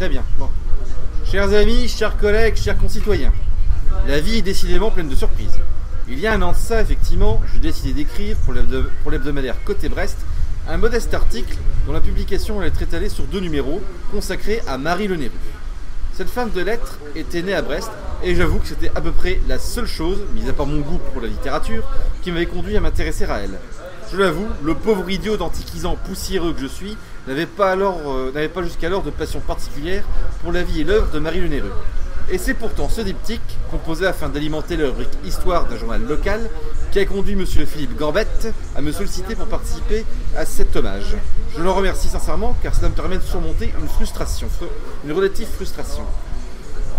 Très bien. Bon. Chers amis, chers collègues, chers concitoyens, la vie est décidément pleine de surprises. Il y a un an de ça, effectivement, j'ai décidé d'écrire pour l'hebdomadaire Côté Brest un modeste article dont la publication allait être étalée sur deux numéros consacrés à Marie Le Néru. Cette femme de lettres était née à Brest et j'avoue que c'était à peu près la seule chose, mis à part mon goût pour la littérature, qui m'avait conduit à m'intéresser à elle. Je l'avoue, le pauvre idiot d'antiquisant poussiéreux que je suis n'avait pas, euh, jusqu'alors de passion particulière pour la vie et l'œuvre de Marie Le Néreux. Et c'est pourtant ce diptyque, composé afin d'alimenter le rubrique Histoire d'un journal local, qui a conduit M. Philippe Gambette à me solliciter pour participer à cet hommage. Je le remercie sincèrement car cela me permet de surmonter une frustration, une relative frustration.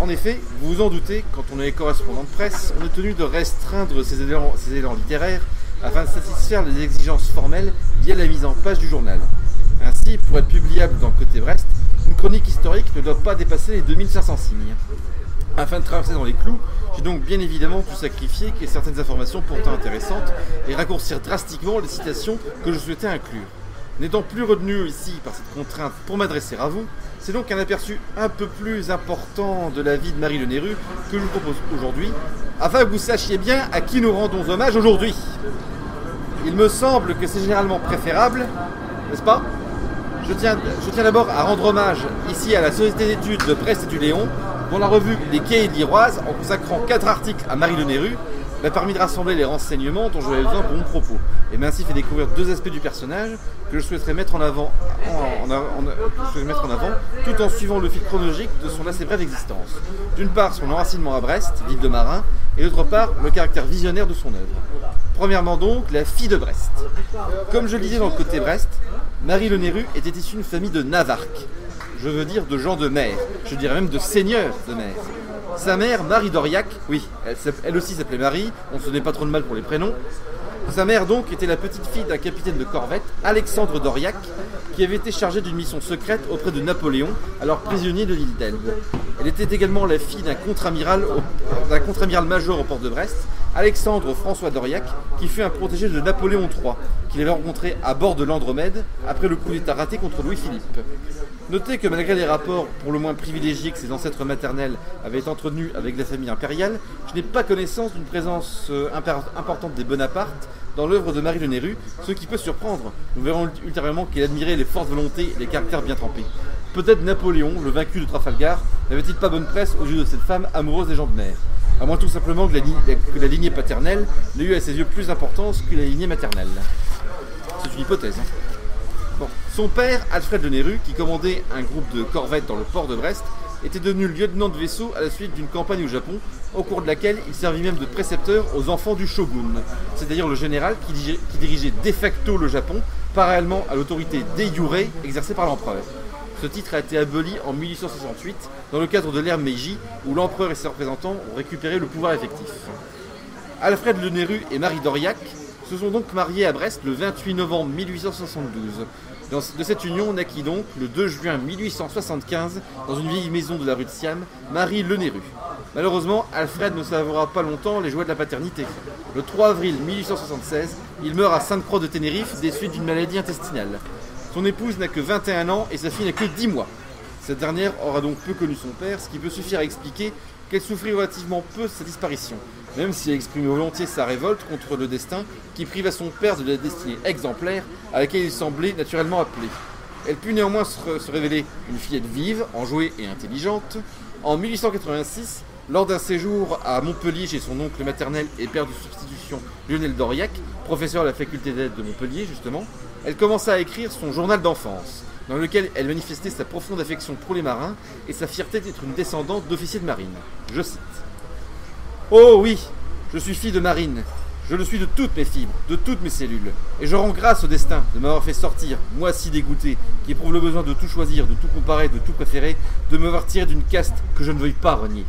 En effet, vous vous en doutez, quand on est correspondant de presse, on est tenu de restreindre ses élans littéraires afin de satisfaire les exigences formelles liées à la mise en page du journal. Ainsi, pour être publiable dans Côté Brest, une chronique historique ne doit pas dépasser les 2500 signes. Afin de traverser dans les clous, j'ai donc bien évidemment tout sacrifié et certaines informations pourtant intéressantes et raccourcir drastiquement les citations que je souhaitais inclure. N'étant plus retenu ici par cette contrainte pour m'adresser à vous, c'est donc un aperçu un peu plus important de la vie de Marie Le Néru que je vous propose aujourd'hui, afin que vous sachiez bien à qui nous rendons hommage aujourd'hui. Il me semble que c'est généralement préférable, n'est-ce pas? Je tiens, d'abord à rendre hommage ici à la Société d'études de Brest et du Léon, dont la revue Les Quais et l'Iroise, en consacrant quatre articles à Marie Le Néru, m'a permis de rassembler les renseignements dont j'avais besoin pour mon propos, et m'a ainsi fait découvrir deux aspects du personnage que je souhaiterais mettre en avant, tout en suivant le fil chronologique de son assez brève existence. D'une part, son enracinement à Brest, ville de marin, et d'autre part, le caractère visionnaire de son œuvre. Premièrement donc, la fille de Brest. Comme je le disais dans le côté Brest, Marie Le Néru était issue d'une famille de Navarque, je veux dire de gens de mer, je dirais même de seigneurs de mer. Sa mère, Marie Doriac, oui, elle, aussi s'appelait Marie, on se donnait pas trop de mal pour les prénoms. Sa mère donc était la petite fille d'un capitaine de corvette, Alexandre Doriac, qui avait été chargé d'une mission secrète auprès de Napoléon, alors prisonnier de l'île d'Elbe. Elle était également la fille d'un contre-amiral, contre major au port de Brest, Alexandre François Doriac, qui fut un protégé de Napoléon III, qu'il avait rencontré à bord de l'Andromède après le coup d'État raté contre Louis-Philippe. Notez que malgré les rapports pour le moins privilégiés que ses ancêtres maternels avaient entretenus avec la famille impériale, je n'ai pas connaissance d'une présence euh, importante des Bonaparte dans l'œuvre de Marie Le Néru, ce qui peut surprendre. Nous verrons ultérieurement qu'il admirait les fortes volontés et les caractères bien trempés. Peut-être Napoléon, le vaincu de Trafalgar, n'avait-il pas bonne presse aux yeux de cette femme amoureuse des gens de mer? À moins tout simplement que la, lignée paternelle n'ait eu à ses yeux plus d'importance que la lignée maternelle. C'est une hypothèse. Hein. Son père, Alfred Le Néru, qui commandait un groupe de corvettes dans le port de Brest, était devenu lieutenant de vaisseau à la suite d'une campagne au Japon, au cours de laquelle il servit même de précepteur aux enfants du shogun, c'est-à-dire le général qui dirigeait, de facto le Japon, parallèlement à l'autorité de jure exercée par l'empereur. Ce titre a été aboli en 1868 dans le cadre de l'ère Meiji, où l'empereur et ses représentants ont récupéré le pouvoir effectif. Alfred Le Néru et Marie Doriac se sont donc mariés à Brest le 28 novembre 1872. de cette union naquit donc, le 2 juin 1875, dans une vieille maison de la rue de Siam, Marie Le Néru. Malheureusement, Alfred ne savoura pas longtemps les joies de la paternité. Le 3 avril 1876, il meurt à Sainte-Croix de Ténérife des suites d'une maladie intestinale. Son épouse n'a que 21 ans et sa fille n'a que 10 mois. Cette dernière aura donc peu connu son père, ce qui peut suffire à expliquer qu'elle souffrit relativement peu de sa disparition, même si elle exprimait volontiers sa révolte contre le destin qui prive son père de la destinée exemplaire à laquelle il semblait naturellement appelé. Elle put néanmoins se révéler une fillette vive, enjouée et intelligente. En 1886, lors d'un séjour à Montpellier chez son oncle maternel et père de substitution Lionel Doriac, professeur à la faculté d'aide de Montpellier justement, elle commença à écrire son journal d'enfance, dans lequel elle manifestait sa profonde affection pour les marins et sa fierté d'être une descendante d'officiers de marine. Je cite Oh oui, je suis fille de marine. Je le suis de toutes mes fibres, de toutes mes cellules. Et je rends grâce au destin de m'avoir fait sortir, moi si dégoûté, qui éprouve le besoin de tout choisir, de tout comparer, de tout préférer, de m'avoir tiré d'une caste que je ne veuille pas renier.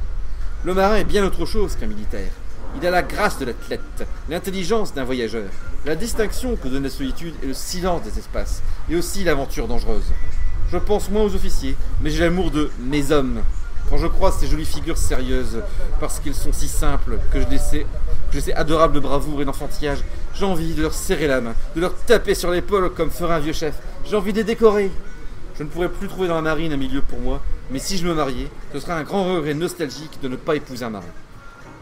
Le marin est bien autre chose qu'un militaire. Il a la grâce de l'athlète, l'intelligence d'un voyageur, la distinction que donne la solitude et le silence des espaces, et aussi l'aventure dangereuse. Je pense moins aux officiers, mais j'ai l'amour de mes hommes. Quand je croise ces jolies figures sérieuses, parce qu'ils sont si simples, que je adorables de bravoure et d'enfantillage, j'ai envie de leur serrer la main, de leur taper sur l'épaule comme ferait un vieux chef. J'ai envie de les décorer. Je ne pourrais plus trouver dans la marine un milieu pour moi, mais si je me mariais, ce serait un grand regret nostalgique de ne pas épouser un marin.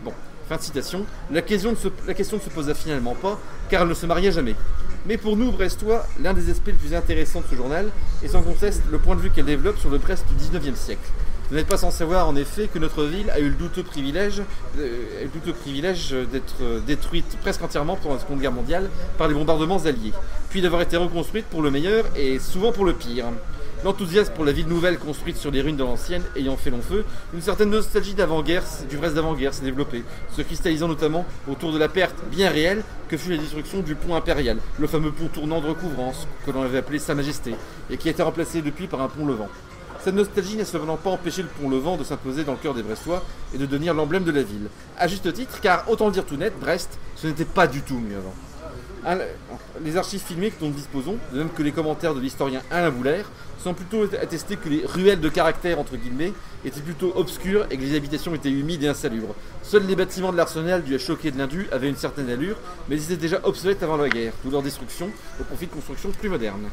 Bon, fin de citation. La question, ne se, posa finalement pas, car elle ne se maria jamais. Mais pour nous, Brestois, l'un des aspects les plus intéressants de ce journal est sans conteste le point de vue qu'elle développe sur le Brest du 19e siècle. Vous n'êtes pas sans savoir en effet que notre ville a eu le douteux privilège, euh, d'être euh, détruite presque entièrement pendant la Seconde Guerre mondiale par les bombardements alliés, puis d'avoir été reconstruite pour le meilleur et souvent pour le pire. L'enthousiasme pour la ville nouvelle construite sur les ruines de l'ancienne ayant fait long feu, une certaine nostalgie d'avant-guerre, du Brest d'avant-guerre s'est développée, se cristallisant notamment autour de la perte bien réelle que fut la destruction du pont impérial, le fameux pont tournant de recouvrance que l'on avait appelé Sa Majesté, et qui a été remplacé depuis par un pont levant. Cette nostalgie n'a cependant pas empêché le pont Levant de s'imposer dans le cœur des Brestois et de devenir l'emblème de la ville. À juste titre, car autant dire tout net, Brest, ce n'était pas du tout mieux avant. Les archives filmées dont nous disposons, de même que les commentaires de l'historien Alain Boulaire, sont plutôt attestés que les ruelles de caractère, entre guillemets, étaient plutôt obscures et que les habitations étaient humides et insalubres. Seuls les bâtiments de l'arsenal dû à choquer de l'Indu avaient une certaine allure, mais ils étaient déjà obsolètes avant la guerre, d'où leur destruction au profit de constructions plus modernes.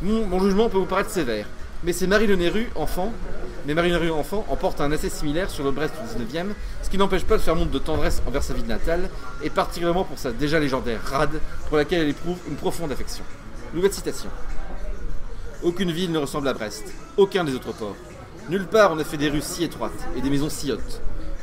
Mon, mon jugement peut vous paraître sévère, mais c'est Marie Le Néru, enfant, mais Marie Néru, enfant, emporte un essai similaire sur le Brest du 19e, ce qui n'empêche pas de faire montre de tendresse envers sa ville natale, et particulièrement pour sa déjà légendaire rade, pour laquelle elle éprouve une profonde affection. Nouvelle citation. Aucune ville ne ressemble à Brest, aucun des autres ports. Nulle part on a fait des rues si étroites et des maisons si hautes.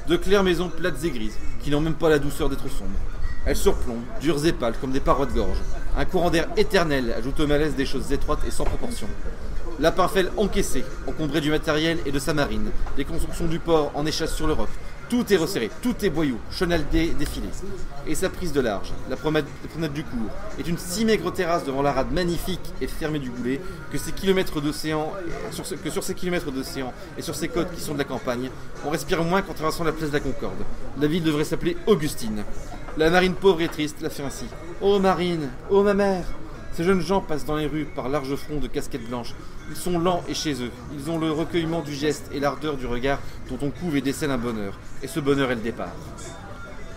De claires maisons plates et grises, qui n'ont même pas la douceur d'être sombres. Elles surplombent, dures et pâles comme des parois de gorge. Un courant d'air éternel ajoute au malaise des choses étroites et sans proportion. Lapin encaissé, encombré du matériel et de sa marine. Les constructions du port en échassent sur l'Europe. Tout est resserré, tout est boyau, chenal défilé. Et sa prise de large, la promenade, du cours, est une si maigre terrasse devant la rade magnifique et fermée du Goulet que ces kilomètres d'océan, que sur ces kilomètres d'océan et sur ces côtes qui sont de la campagne, on respire moins qu'en traversant la place de la Concorde. La ville devrait s'appeler Augustine. La marine pauvre et triste la fait ainsi. Oh marine, oh ma mère, ces jeunes gens passent dans les rues par larges fronts de casquettes blanches. Ils sont lents et chez eux. Ils ont le recueillement du geste et l'ardeur du regard dont on couve et décèle un bonheur. Et ce bonheur est le départ.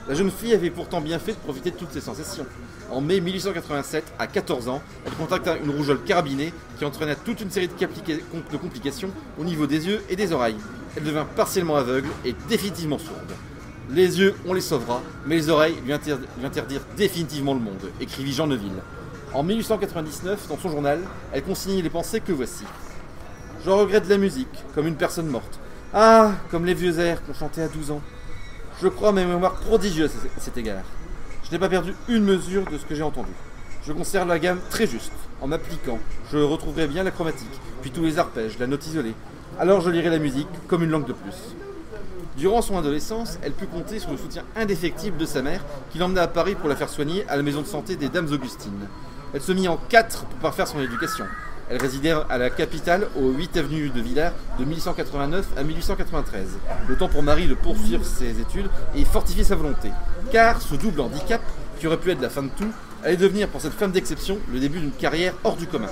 La jeune fille avait pourtant bien fait de profiter de toutes ces sensations. En mai 1887, à 14 ans, elle contracta une rougeole carabinée qui entraîna toute une série de, complications au niveau des yeux et des oreilles. Elle devint partiellement aveugle et définitivement sourde. Les yeux, on les sauvera, mais les oreilles lui, interdirent définitivement le monde, écrivit Jean Neuville. En 1899, dans son journal, elle consigne les pensées que voici. Je regrette la musique, comme une personne morte. Ah, comme les vieux airs qu'on chantait à 12 ans. Je crois mes mémoires prodigieuses à cet égard. Je n'ai pas perdu une mesure de ce que j'ai entendu. Je conserve la gamme très juste. En m'appliquant, je retrouverai bien la chromatique, puis tous les arpèges, la note isolée. Alors je lirai la musique comme une langue de plus. Durant son adolescence, elle put compter sur le soutien indéfectible de sa mère, qui l'emmena à Paris pour la faire soigner à la maison de santé des Dames Augustines. Elle se mit en quatre pour parfaire son éducation. Elle résidait à la capitale, au 8 avenue de Villars, de 1889 à 1893. Le temps pour Marie de poursuivre ses études et fortifier sa volonté. Car ce double handicap, qui aurait pu être la fin de tout, allait devenir pour cette femme d'exception le début d'une carrière hors du commun.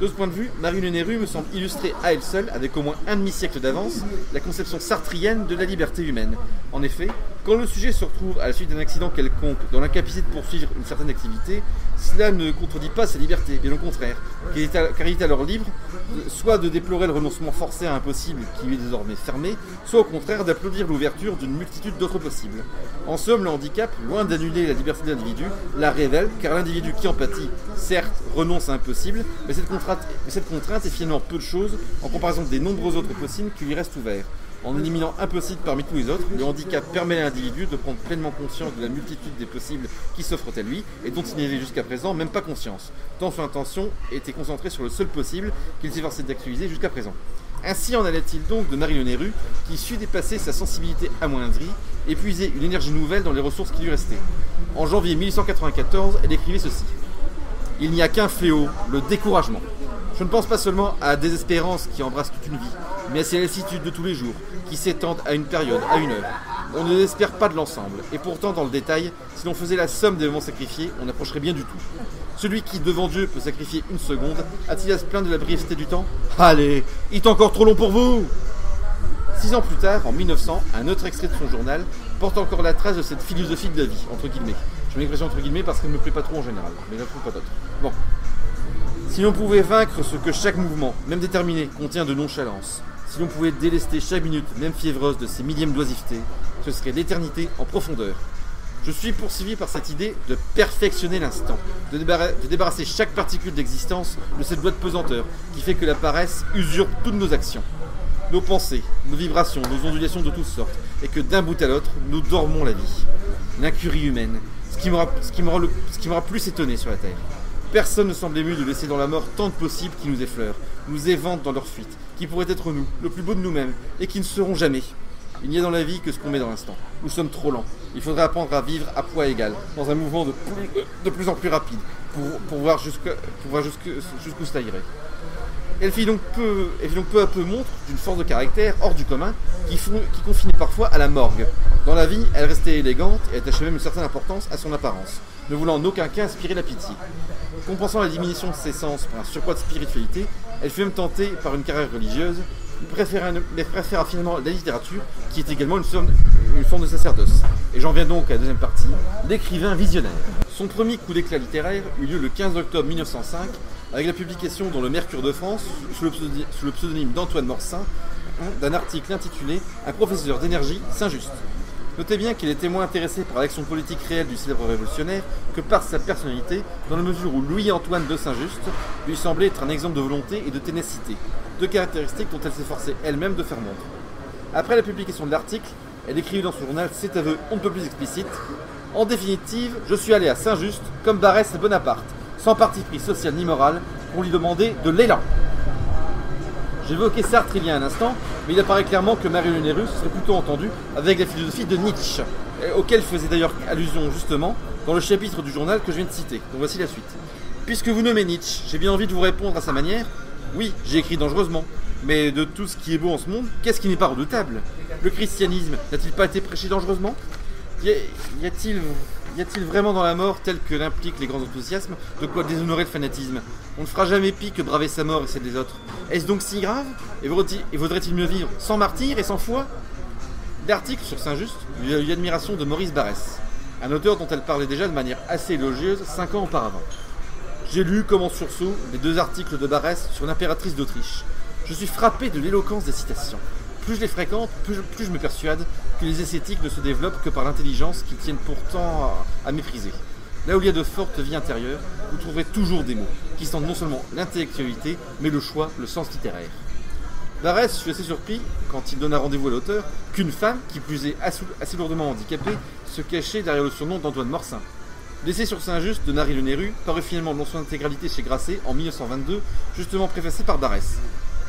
De ce point de vue, Marie Néru me semble illustrer à elle seule, avec au moins un demi-siècle d'avance, la conception sartrienne de la liberté humaine. En effet, quand le sujet se retrouve à la suite d'un accident quelconque dans l'incapacité de poursuivre une certaine activité, cela ne contredit pas sa liberté, bien au contraire, car il est alors libre soit de déplorer le renoncement forcé à un possible qui lui est désormais fermé, soit au contraire d'applaudir l'ouverture d'une multitude d'autres possibles. En somme, le handicap, loin d'annuler la liberté de l'individu, la révèle, car l'individu qui empathie, certes, renonce à un possible, mais cette, contrainte, est finalement peu de choses en comparaison des nombreux autres possibles qui lui restent ouverts. En éliminant un possible parmi tous les autres, le handicap permet à l'individu de prendre pleinement conscience de la multitude des possibles qui s'offrent à lui et dont il n'avait jusqu'à présent même pas conscience, tant son attention était concentrée sur le seul possible qu'il s'efforçait d'actualiser jusqu'à présent. Ainsi en allait-il donc de Marie Le Néru, qui sut dépasser sa sensibilité amoindrie et puiser une énergie nouvelle dans les ressources qui lui restaient. En janvier 1894, elle écrivait ceci Il n'y a qu'un fléau, le découragement. Je ne pense pas seulement à la désespérance qui embrasse toute une vie, mais à ces lassitudes de tous les jours, qui s'étendent à une période, à une heure. On ne désespère pas de l'ensemble, et pourtant dans le détail, si l'on faisait la somme des moments sacrifiés, on approcherait bien du tout. Celui qui, devant Dieu, peut sacrifier une seconde, a-t-il à se plaindre de la brièveté du temps? Allez, il est encore trop long pour vous Six ans plus tard, en 1900, un autre extrait de son journal porte encore la trace de cette philosophie de la vie, entre guillemets. Je mets l'expression entre guillemets parce qu'elle ne me plaît pas trop en général, mais je ne trouve pas d'autre. Bon. Si l'on pouvait vaincre ce que chaque mouvement, même déterminé, contient de nonchalance, si l'on pouvait délester chaque minute, même fiévreuse, de ces millièmes d'oisiveté, ce serait l'éternité en profondeur. Je suis poursuivi par cette idée de perfectionner l'instant, de, de, débarrasser chaque particule d'existence de cette loi de pesanteur qui fait que la paresse usurpe toutes nos actions, nos pensées, nos vibrations, nos ondulations de toutes sortes, et que d'un bout à l'autre, nous dormons la vie. L'incurie humaine, ce qui m'aura plus étonné sur la Terre. Personne ne semble ému de laisser dans la mort tant de possibles qui nous effleurent, nous éventent dans leur fuite, qui pourraient être nous, le plus beau de nous-mêmes, et qui ne seront jamais. Il n'y a dans la vie que ce qu'on met dans l'instant. Nous sommes trop lents. Il faudrait apprendre à vivre à poids égal, dans un mouvement de plus, plus en plus rapide, pour, voir jusqu'où cela irait. Elle fit, donc peu, elle fit donc peu à peu montre d'une force de caractère hors du commun qui, qui confinait parfois à la morgue. Dans la vie, elle restait élégante et attachait même une certaine importance à son apparence, ne voulant en aucun cas inspirer la pitié. Compensant la diminution de ses sens par un surcroît de spiritualité, elle fut même tentée par une carrière religieuse, mais préféra finalement la littérature, qui est également une forme, de sacerdoce. Et j'en viens donc à la deuxième partie, l'écrivain visionnaire. Son premier coup d'éclat littéraire eut lieu le 15 octobre 1905, avec la publication dans le Mercure de France, sous le pseudonyme d'Antoine Morsin, d'un article intitulé Un professeur d'énergie, Saint-Just. Notez bien qu'il était moins intéressé par l'action politique réelle du célèbre révolutionnaire que par sa personnalité, dans la mesure où Louis-Antoine de Saint-Just lui semblait être un exemple de volonté et de ténacité, deux caractéristiques dont elle s'efforçait elle-même de faire montre. Après la publication de l'article, elle écrivit dans son journal cet aveu on ne peut plus explicite. En définitive, je suis allé à Saint-Just comme Barès et Bonaparte, sans parti pris social ni moral, pour lui demander de l'élan. J'évoquais Sartre il y a un instant, mais il apparaît clairement que Marie Nérus serait plutôt entendu avec la philosophie de Nietzsche, auquel faisait d'ailleurs allusion justement dans le chapitre du journal que je viens de citer. Donc voici la suite. Puisque vous nommez Nietzsche, j'ai bien envie de vous répondre à sa manière. Oui, j'ai écrit dangereusement, mais de tout ce qui est beau en ce monde, qu'est-ce qui n'est pas redoutable? Le christianisme n'a-t-il pas été prêché dangereusement? Y a-t-il y a-t-il vraiment dans la mort, tel que l'impliquent les grands enthousiasmes, de quoi déshonorer le fanatisme? On ne fera jamais pis que braver sa mort et celle des autres. Est-ce donc si grave? Et vaudrait-il mieux vivre sans martyr et sans foi? L'article sur Saint-Just lui a eu l'admiration de Maurice Barrès, un auteur dont elle parlait déjà de manière assez élogieuse cinq ans auparavant. J'ai lu comme en sursaut les deux articles de Barrès sur l'impératrice d'Autriche. Je suis frappé de l'éloquence des citations. Plus je les fréquente, plus je, me persuade que les esthétiques ne se développent que par l'intelligence qu'ils tiennent pourtant à, mépriser. Là où il y a de fortes vies intérieures, vous trouverez toujours des mots qui sentent non seulement l'intellectualité, mais le choix, le sens littéraire. Barès fut assez surpris, quand il donna rendez-vous à l'auteur, qu'une femme, qui plus est assez lourdement handicapée, se cachait derrière le surnom d'Antoine Morsin. L'essai sur Saint-Just de Nari Le Néru parut finalement dans son intégralité chez Grasset en 1922, justement préfacé par Barès.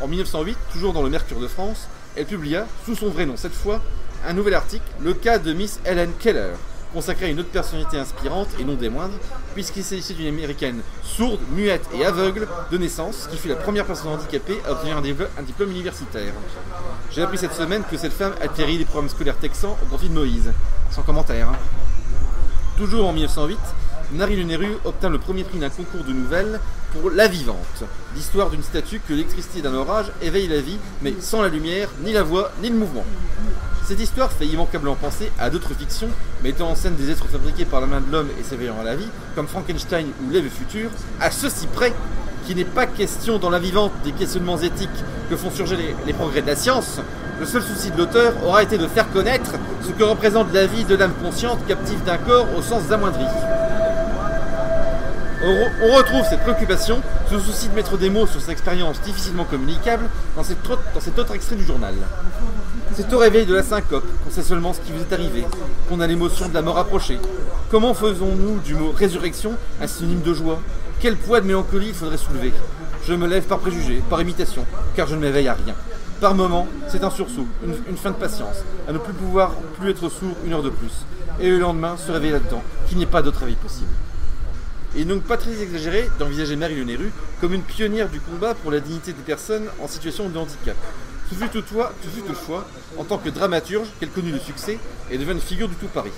En 1908, toujours dans le Mercure de France, elle publia, sous son vrai nom cette fois, un nouvel article, le cas de Miss Helen Keller, consacré à une autre personnalité inspirante et non des moindres, puisqu'il s'agissait d'une américaine sourde, muette et aveugle de naissance, qui fut la première personne handicapée à obtenir un, diplôme universitaire. J'ai appris cette semaine que cette femme atterrit des programmes scolaires texans au profit de Moïse. Sans commentaire. Hein. Toujours en 1908, Marie Lunéru obtint le premier prix d'un concours de nouvelles pour La Vivante, l'histoire d'une statue que l'électricité d'un orage éveille la vie, mais sans la lumière, ni la voix, ni le mouvement. Cette histoire fait immanquablement penser à d'autres fictions mettant en scène des êtres fabriqués par la main de l'homme et s'éveillant à la vie, comme Frankenstein ou L'Ève futur, à ceci près qu'il n'est pas question dans La Vivante des questionnements éthiques que font surgir les, progrès de la science. Le seul souci de l'auteur aura été de faire connaître ce que représente la vie de l'âme consciente captive d'un corps au sens amoindri on retrouve cette préoccupation, ce souci de mettre des mots sur cette expérience difficilement communicable dans, cet autre extrait du journal. C'est au réveil de la syncope qu'on sait seulement ce qui vous est arrivé, qu'on a l'émotion de la mort approchée. Comment faisons-nous du mot résurrection un synonyme de joie? Quel poids de mélancolie il faudrait soulever? Je me lève par préjugé, par imitation, car je ne m'éveille à rien. Par moment, c'est un sursaut, une, une, fin de patience, à ne plus pouvoir plus être sourd une heure de plus, et le lendemain se réveiller là-dedans, qu'il n'y ait pas d'autre avis possible. Et donc pas très exagéré d'envisager Marie Néru comme une pionnière du combat pour la dignité des personnes en situation de handicap. Ce fut toutefois, toutefois en tant que dramaturge qu'elle connut le succès et devint une figure du tout Paris.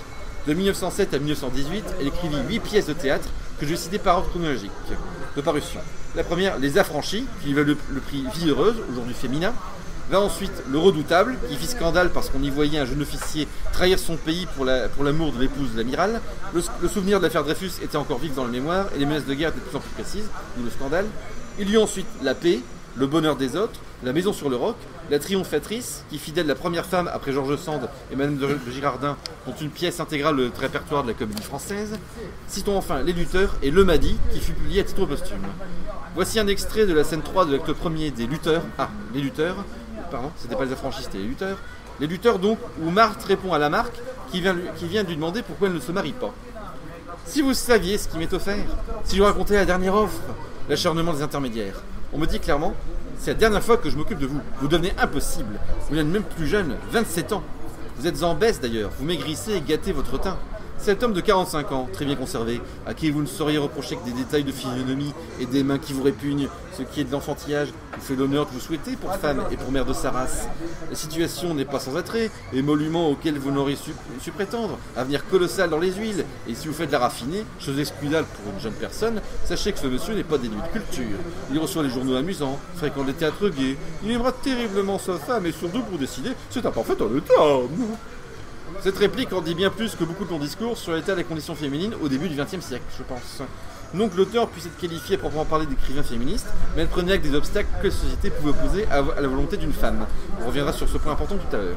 De 1907 à 1918, elle écrivit huit pièces de théâtre que je vais citer par ordre chronologique de parution. La première, Les Affranchis, qui lui valut le, prix Vie heureuse, aujourd'hui féminin. Va ensuite le redoutable, qui fit scandale parce qu'on y voyait un jeune officier trahir son pays pour l'amour de l'épouse de l'amiral. Le, souvenir de l'affaire Dreyfus était encore vif dans le mémoire et les menaces de guerre étaient de plus en plus précises, d'où le scandale. Il y eut ensuite la paix, le bonheur des autres, la maison sur le roc, la triomphatrice, qui fidèle la première femme après Georges Sand et Madame de Girardin, dont une pièce intégrale le répertoire de la comédie française. Citons enfin Les lutteurs et Le Madi, qui fut publié à titre posthume. Voici un extrait de la scène 3 de l'acte premier des lutteurs. Ah, les lutteurs, pardon, c'était pas les affranchis, c'était les lutteurs. Les lutteurs donc, où Marthe répond à la qui vient, de lui demander pourquoi elle ne se marie pas. Si vous saviez ce qui m'est offert, si je vous racontais la dernière offre, l'acharnement des intermédiaires, on me dit clairement, c'est la dernière fois que je m'occupe de vous. Vous devenez impossible. Vous n'êtes même plus jeune, 27 ans. Vous êtes en baisse d'ailleurs, vous maigrissez et gâtez votre teint. Cet homme de 45 ans, très bien conservé, à qui vous ne sauriez reprocher que des détails de physionomie et des mains qui vous répugnent, ce qui est de l'enfantillage, vous fait l'honneur que vous souhaitez pour femme et pour mère de sa race. La situation n'est pas sans attrait, émolument auquel vous n'auriez su, prétendre, avenir colossal dans les huiles, et si vous faites de la raffinée, chose excusable pour une jeune personne, sachez que ce monsieur n'est pas dénué de culture. Il reçoit les journaux amusants, fréquente les théâtres gays, il aimera terriblement sa femme et surtout pour décider, c'est un parfait honnête cette réplique en dit bien plus que beaucoup de ton discours sur l'état des conditions féminines au début du XXe siècle, je pense. Non que l'auteur puisse être qualifié à proprement parler d'écrivain féministe, mais elle prenait avec des obstacles que la société pouvait opposer à la volonté d'une femme. On reviendra sur ce point important tout à l'heure.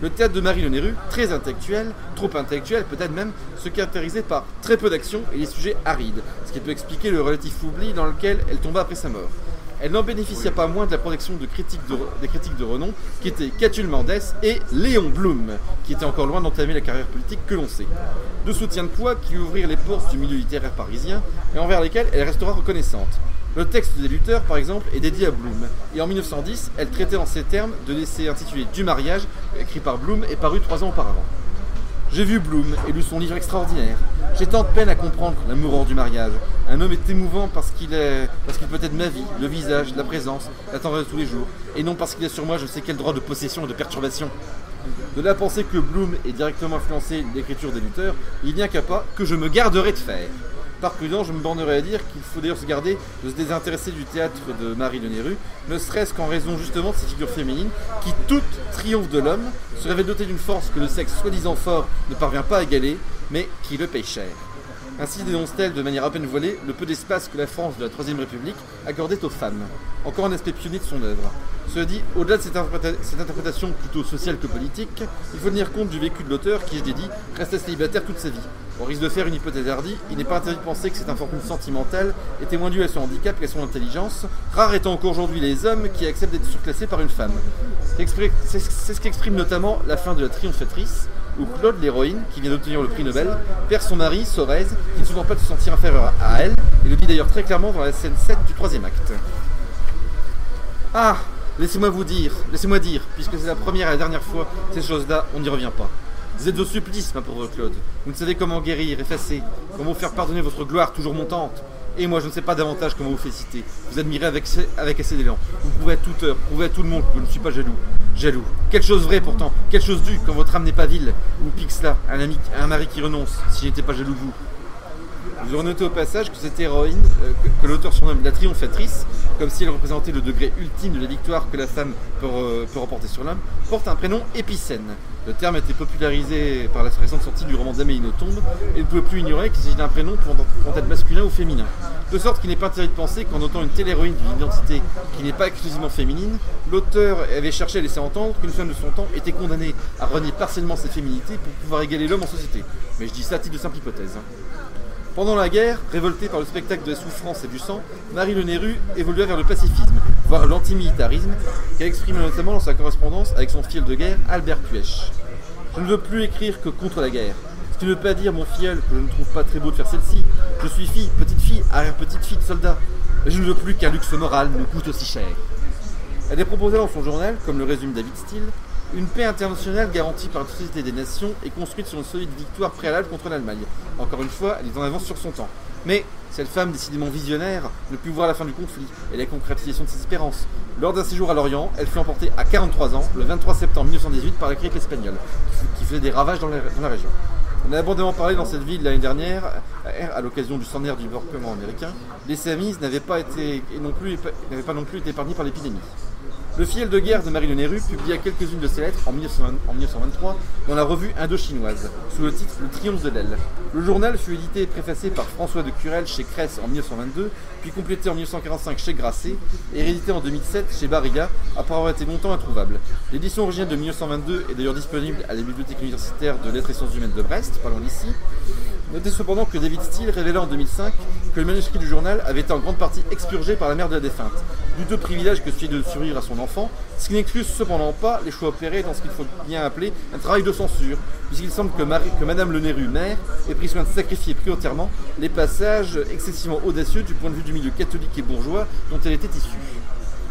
Le théâtre de Marie Le très intellectuel, trop intellectuel peut-être même, se caractérisait par très peu d'action et des sujets arides, ce qui peut expliquer le relatif oubli dans lequel elle tomba après sa mort elle n'en bénéficia pas moins de la protection de critiques des critiques de renom, qui étaient Catulle Mendès et Léon Blum, qui était encore loin d'entamer la carrière politique que l'on sait. Deux soutiens de poids qui ouvrirent les portes du milieu littéraire parisien et envers lesquels elle restera reconnaissante. Le texte des lutteurs, par exemple, est dédié à Blum. Et en 1910, elle traitait en ces termes de l'essai intitulé Du mariage, écrit par Blum et paru trois ans auparavant. J'ai vu Bloom et lu son livre extraordinaire. J'ai tant de peine à comprendre l'amour du mariage. Un homme est émouvant parce qu'il est, parce qu'il peut être ma vie, le visage, la présence, la tendresse de tous les jours, et non parce qu'il a sur moi je sais quel droit de possession et de perturbation. De la penser que Bloom est directement influencé l'écriture des lutteurs, il n'y a qu'à pas que je me garderai de faire. Par prudent, je me bornerai à dire qu'il faut d'ailleurs se garder de se désintéresser du théâtre de Marie de Néru, ne serait-ce qu'en raison justement de ces figures féminines qui, toutes triomphent de l'homme, se révèlent dotées d'une force que le sexe soi-disant fort ne parvient pas à égaler, mais qui le paye cher. Ainsi dénonce-t-elle de manière à peine voilée le peu d'espace que la France de la Troisième République accordait aux femmes. Encore un aspect pionnier de son œuvre. Cela dit, au-delà de cette, interprétation plutôt sociale que politique, il faut tenir compte du vécu de l'auteur qui, je l'ai dit, célibataire toute sa vie. Au risque de faire une hypothèse hardie, il n'est pas interdit de penser que cette infortune sentimentale était moins due à son handicap qu'à son intelligence, rare étant encore aujourd'hui les hommes qui acceptent d'être surclassés par une femme. C'est ce qu'exprime notamment la fin de la triomphatrice, où Claude, l'héroïne, qui vient d'obtenir le prix Nobel, perd son mari, Sorez, qui ne souvent pas de se sentir inférieur à elle, et le dit d'ailleurs très clairement dans la scène 7 du troisième acte. Ah Laissez-moi vous dire, laissez-moi dire, puisque c'est la première et la dernière fois, ces choses-là, on n'y revient pas. Vous êtes au supplice, ma pauvre Claude. Vous ne savez comment guérir, effacer, comment vous faire pardonner votre gloire toujours montante. Et moi, je ne sais pas davantage comment vous féliciter. Vous admirez avec, avec assez d'élan. Vous pouvez à toute heure, prouver à tout le monde que je ne suis pas jaloux. Quelque chose vrai pourtant, quelque chose dû quand votre âme n'est pas vile. Ou pique cela, un ami, un mari qui renonce, si j'étais pas jaloux de vous. Vous aurez noté au passage que cette héroïne, euh, que, l'auteur surnomme la triomphatrice, comme si elle représentait le degré ultime de la victoire que la femme peut, remporter sur l'homme, porte un prénom épicène. Le terme a été popularisé par la récente sortie du roman d'Amélie Nothomb et ne pouvait plus ignorer qu'il s'agit d'un prénom pouvant être masculin ou féminin. De sorte qu'il n'est pas interdit de penser qu'en notant une telle héroïne d'une identité qui n'est pas exclusivement féminine, l'auteur avait cherché à laisser entendre qu'une femme de son temps était condamnée à renier partiellement sa féminité pour pouvoir égaler l'homme en société. Mais je dis ça à titre de simple hypothèse. Pendant la guerre, révoltée par le spectacle de la souffrance et du sang, Marie Le Néru évolua vers le pacifisme, voire l'antimilitarisme, qu'elle exprime notamment dans sa correspondance avec son filleul de guerre, Albert Puech. Je ne veux plus écrire que contre la guerre. Ce qui ne veut pas dire, mon filleul, que je ne trouve pas très beau de faire celle-ci. Je suis fille, petite fille, arrière-petite fille de soldat. Mais je ne veux plus qu'un luxe moral me coûte aussi cher. Elle est proposée dans son journal, comme le résume David Steele, une paix internationale garantie par la Société des Nations et construite sur une solide victoire préalable contre l'Allemagne. Encore une fois, elle est en avance sur son temps. Mais cette femme décidément visionnaire ne put voir la fin du conflit et la concrétisation de ses espérances. Lors d'un séjour à Lorient, elle fut emportée à 43 ans, le 23 septembre 1918, par la grippe espagnole, qui faisait des ravages dans la, région. On a abondamment parlé dans cette ville l'année dernière, à l'occasion du centenaire du débarquement américain. Les Samis n'avaient pas, n'avaient pas non plus été épargnés par l'épidémie. Le filleul de guerre de Marie Le Nehru publia quelques-unes de ses lettres en, 1923 dans la revue Indochinoise, sous le titre Le Triomphe de l'aile. Le journal fut édité et préfacé par François de Curel chez Cresse en 1922, puis complété en 1945 chez Grasset et réédité en 2007 chez Barriga après avoir été longtemps introuvable. L'édition originale de 1922 est d'ailleurs disponible à la bibliothèque universitaire de lettres et sciences humaines de Brest, pas loin d'ici. Notez cependant que David Steele révéla en 2005 que le manuscrit du journal avait été en grande partie expurgé par la mère de la défunte, du deux privilège que celui de survivre à son enfant, ce qui n'excuse cependant pas les choix opérés dans ce qu'il faut bien appeler un travail de censure, puisqu'il semble que Madame Le Néru, mère, ait pris soin de sacrifier prioritairement les passages excessivement audacieux du point de vue du milieu catholique et bourgeois dont elle était issue.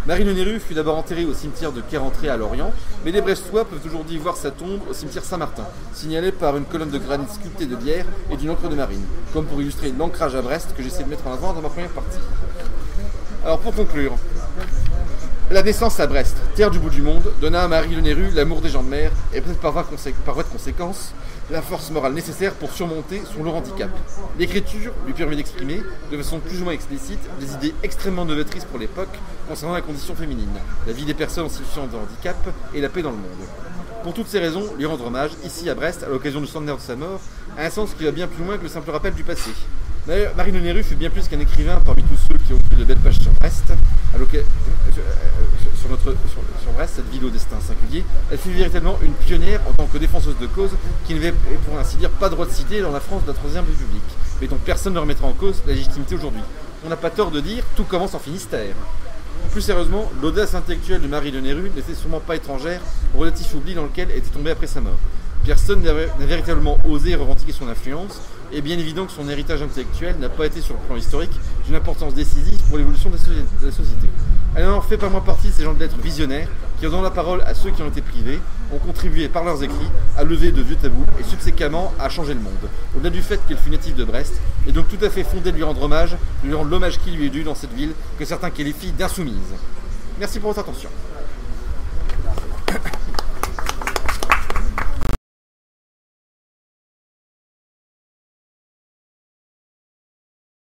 Marine Néru fut d'abord enterrée au cimetière de Quérentré à Lorient, mais les Brestois peuvent aujourd'hui voir sa tombe au cimetière Saint-Martin, signalée par une colonne de granit sculptée de bière et d'une encre de marine, comme pour illustrer l'ancrage à Brest que j'essaie de mettre en avant dans ma première partie. Alors pour conclure, la naissance à Brest, terre du bout du monde, donna à Marie Le Néru l'amour des gens de mer et peut-être par voie de conséquence la force morale nécessaire pour surmonter son lourd handicap. L'écriture lui permet d'exprimer, de façon plus ou moins explicite, des idées extrêmement novatrices pour l'époque concernant la condition féminine, la vie des personnes en situation de handicap et la paix dans le monde. Pour toutes ces raisons, lui rendre hommage, ici à Brest, à l'occasion du centenaire de sa mort, a un sens qui va bien plus loin que le simple rappel du passé. D'ailleurs, Marine Néru fut bien plus qu'un écrivain parmi tous ceux qui ont écrit de belles pages sur Brest, sur, notre, sur, Brest, cette ville au destin singulier. Elle fut véritablement une pionnière en tant que défenseuse de cause qui n'avait, pour ainsi dire, pas droit de citer dans la France de la Troisième République, mais dont personne ne remettra en cause la légitimité aujourd'hui. On n'a pas tort de dire tout commence en Finistère. Plus sérieusement, l'audace intellectuelle de Marie de Néru n'était sûrement pas étrangère au relatif oubli dans lequel elle était tombée après sa mort. Personne n'a véritablement osé revendiquer son influence, et bien évident que son héritage intellectuel n'a pas été sur le plan historique d'une importance décisive pour l'évolution de la société. Elle n'en fait pas moins partie de ces gens lettres visionnaires qui, en donnant la parole à ceux qui ont été privés, ont contribué par leurs écrits à lever de vieux tabous et subséquemment à changer le monde. Au-delà du fait qu'elle fut native de Brest, et donc tout à fait fondé de lui rendre hommage, de lui rendre l'hommage qui lui est dû dans cette ville que certains qualifient d'insoumise. Merci pour votre attention.